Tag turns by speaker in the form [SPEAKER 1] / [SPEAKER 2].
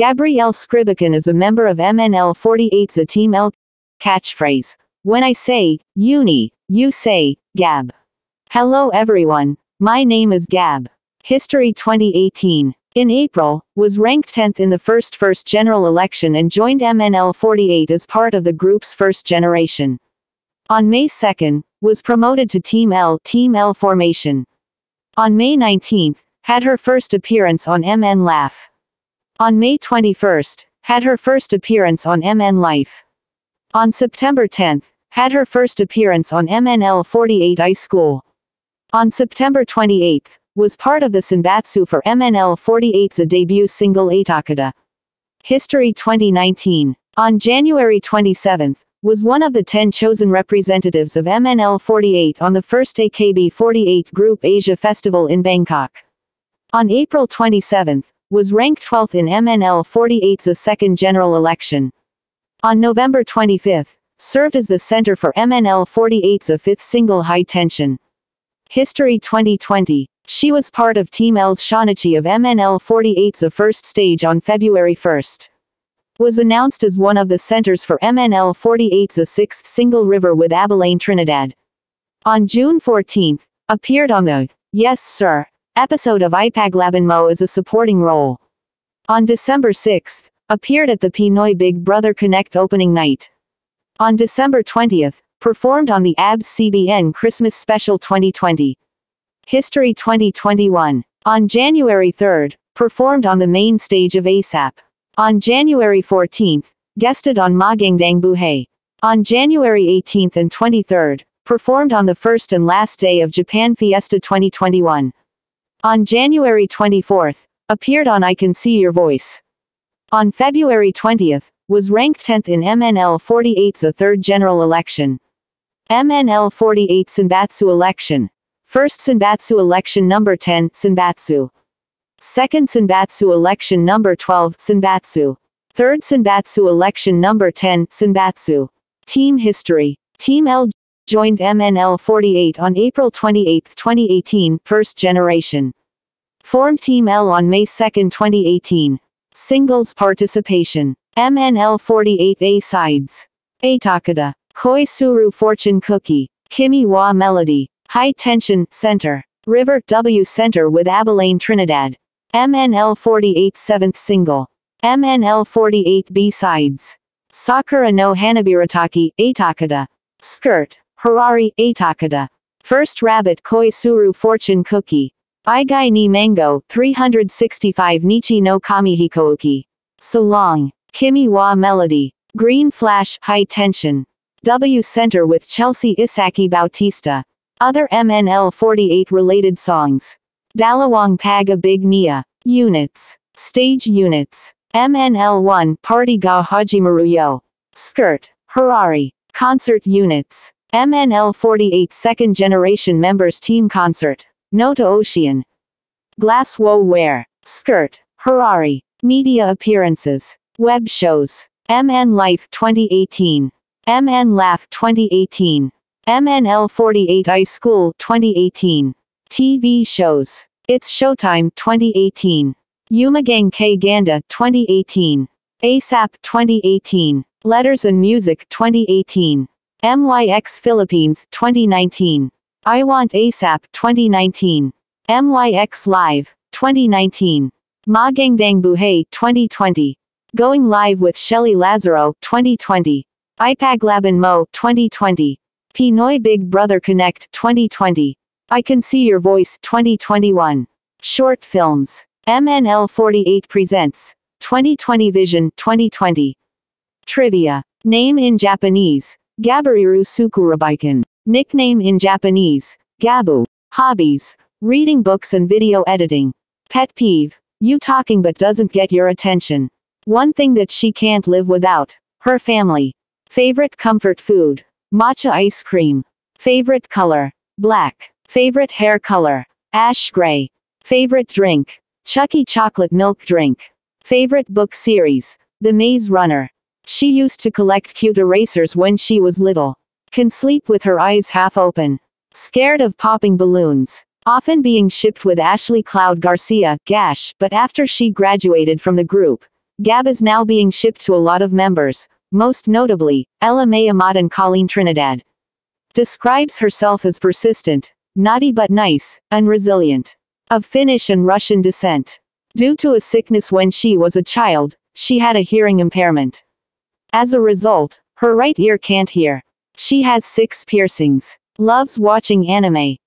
[SPEAKER 1] Gabrielle Skribikin is a member of MNL 48's A Team L catchphrase. When I say, uni, you say, Gabb. Hello everyone. My name is Gabb. History 2018. In April, was ranked 10th in the first first general election and joined MNL 48 as part of the group's first generation. On May 2nd, was promoted to Team L, Team L formation. On May 19th, had her first appearance on MN Laugh. On May 21st, had her first appearance on MN Life. On September 10th, had her first appearance on MNL 48 i-School. On September 28th, was part of the Senbatsu for MNL 48's a debut single Aitakatta. History 2019. On January 27th, was one of the 10 chosen representatives of MNL 48 on the first AKB 48 Group Asia Festival in Bangkok. On April 27th, was ranked 12th in MNL 48's second general election. On November 25th, served as the center for MNL 48's fifth single high tension. History 2020. She was part of Team L's Shonichi of MNL 48's first stage on February 1st. Was announced as one of the centers for MNL 48's sixth single River with Abelaine Trinidad. On June 14th, appeared on the Yes Sir episode of Ipaglaban Mo as a supporting role. On December 6th, appeared at the Pinoy Big Brother Connect opening night. On December 20th, performed on the ABS CBN Christmas Special 2020. History 2021. On January 3rd, performed on the main stage of ASAP. On January 14th, guested on Magandang Buhay. On January 18th and 23rd, performed on the first and last day of Japan Fiesta 2021. On January 24th, appeared on I Can See Your Voice. On February 20th, was ranked 10th in MNL 48's a third general election. MNL 48 Senbatsu election. First Senbatsu election number 10, Senbatsu. Second Senbatsu election number 12, Senbatsu. Third Senbatsu election number 10, Senbatsu. Team history. Team L joined MNL 48 on April 28, 2018, first generation. Formed Team L on May 2, 2018. Singles participation. MNL 48 A sides. Aitakatta. Koi Suru Fortune Cookie. Kimi Wa Melody. High Tension, Center. River W Center with Abelaine Trinidad. MNL 48 7th single. MNL 48 B sides. Sakura no Hanabiratachi, Aitakatta. Skirt. Hirari, Aitakatta. First Rabbit Koi Suru Fortune Cookie. Aigai ni Mango, 365 Nichi no Kamihikouki. Salong. Kimi wa Melody. Green Flash, High Tension. W Center with Chelsea Isaki Bautista. Other MNL 48 related songs. Dalawang Paga Big Nia. Units. Stage Units. MNL 1 Party Ga Hajimaru Skirt. Hirari. Concert Units. MNL 48 Second Generation Members Team Concert. Nota Ocean. Glass Wo Wear. Skirt. Hirari. Media appearances. Web shows. MN Life 2018. MN Laugh 2018. MNL 48 i-School 2018. TV shows. It's Showtime 2018. Umagang Kay Ganda 2018. ASAP 2018. Letters and Music 2018. MYX Philippines 2019. I Want ASAP 2019. MYX Live 2019. Magandang Buhay 2020. Going Live with Shelly Lazaro 2020. Ipaglaban Mo 2020. Pinoy Big Brother Connect 2020. I Can See Your Voice 2021. Short Films. MNL 48 Presents. 2020 Vision 2020. Trivia. Name in Japanese. Gabariru Sukurabiken. Nickname in Japanese. Gabu. Hobbies. Reading books and video editing. Pet peeve. You talking but doesn't get your attention. One thing that she can't live without. Her family. Favorite comfort food. Matcha ice cream. Favorite color. Black. Favorite hair color. Ash gray. Favorite drink. Chuckie chocolate milk drink. Favorite book series. The Maze Runner. She used to collect cute erasers when she was little. Can sleep with her eyes half open. Scared of popping balloons. Often being shipped with Ashley Cloud Garcia, Gash, but after she graduated from the group, Gabb is now being shipped to a lot of members, most notably, Ella Mai Ahmad and Colleen Trinidad. Describes herself as persistent, naughty but nice, and resilient. Of Finnish and Russian descent. Due to a sickness when she was a child, she had a hearing impairment. As a result, her right ear can't hear. She has six piercings. Loves watching anime.